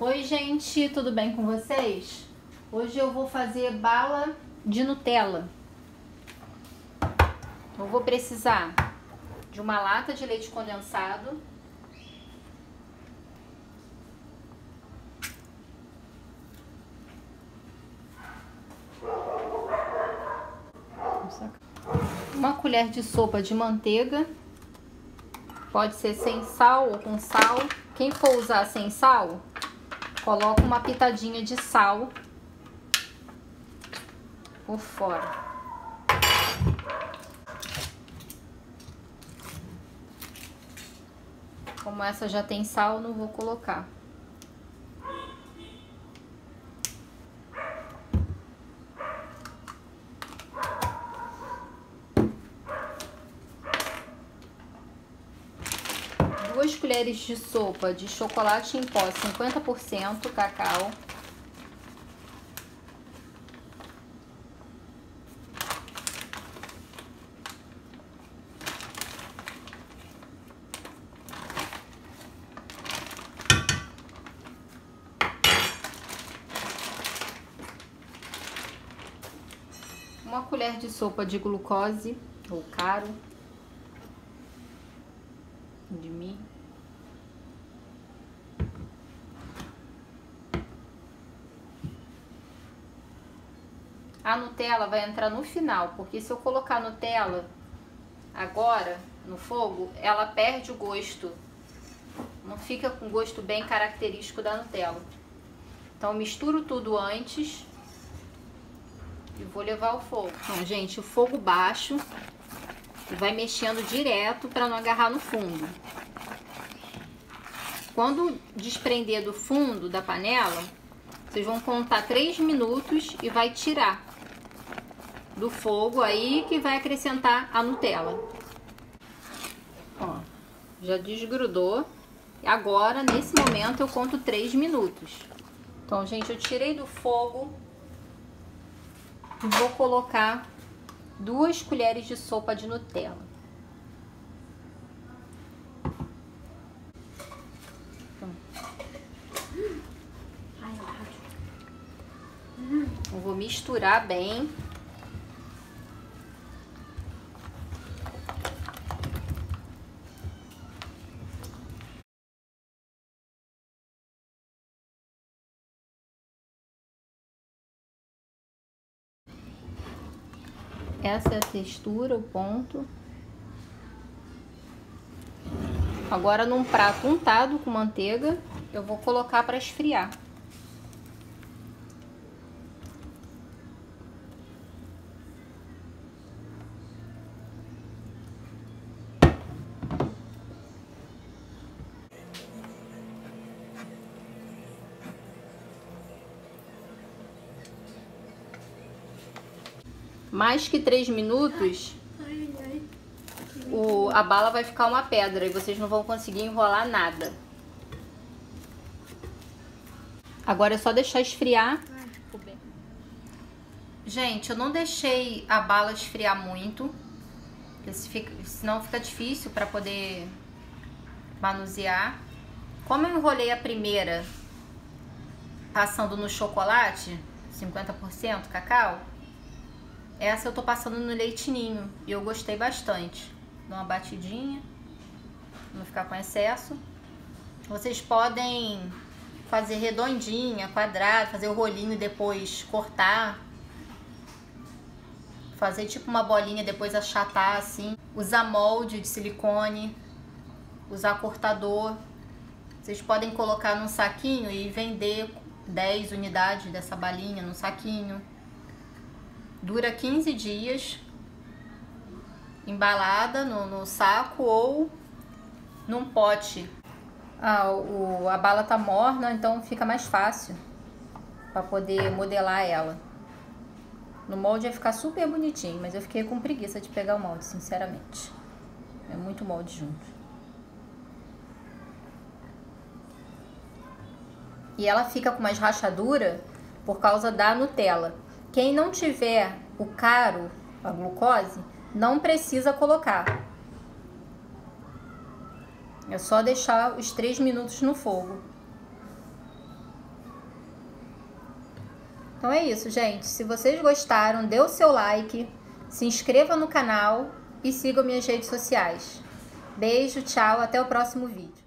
Oi, gente, tudo bem com vocês? Hoje eu vou fazer bala de Nutella. Eu vou precisar de uma lata de leite condensado. Uma colher de sopa de manteiga. Pode ser sem sal ou com sal. Quem for usar sem sal, coloca uma pitadinha de sal por fora. Como essa já tem sal, não vou colocar. Duas colheres de sopa de chocolate em pó 50% cacau. uma colher de sopa de glucose ou caro de milho. A Nutella vai entrar no final, porque se eu colocar Nutella agora no fogo, ela perde o gosto. Não fica com gosto bem característico da Nutella. Então misturo tudo antes e vou levar ao fogo. Então, gente, o fogo baixo. E vai mexendo direto para não agarrar no fundo. Quando desprender do fundo da panela, vocês vão contar 3 minutos e vai tirar do fogo aí que vai acrescentar a Nutella. Ó, já desgrudou. E agora, nesse momento, eu conto 3 minutos. Então, gente, eu tirei do fogo vou colocar duas colheres de sopa de Nutella. Eu vou misturar bem. Essa é a textura, o ponto. Agora num prato untado com manteiga, eu vou colocar para esfriar. Mais que 3 minutos, o, a bala vai ficar uma pedra e vocês não vão conseguir enrolar nada. Agora é só deixar esfriar. Gente, eu não deixei a bala esfriar muito, senão fica difícil para poder manusear. Como eu enrolei a primeira passando no chocolate, 50% cacau, essa eu tô passando no leitinho e eu gostei bastante. Dá uma batidinha, não ficar com excesso. Vocês podem fazer redondinha, quadrado, fazer o rolinho depois cortar. Fazer tipo uma bolinha depois achatar assim. Usar molde de silicone, usar cortador. Vocês podem colocar num saquinho e vender 10 unidades dessa balinha no saquinho. Dura 15 dias, embalada no, no saco ou num pote. Ah, o, a bala tá morna, então fica mais fácil para poder modelar ela. No molde ia ficar super bonitinho, mas eu fiquei com preguiça de pegar o molde, sinceramente. É muito molde junto. E ela fica com mais rachadura por causa da Nutella. Quem não tiver o caro, a glucose, não precisa colocar. É só deixar os 3 minutos no fogo. Então é isso, gente. Se vocês gostaram, dê o seu like, se inscreva no canal e siga minhas redes sociais. Beijo, tchau, até o próximo vídeo.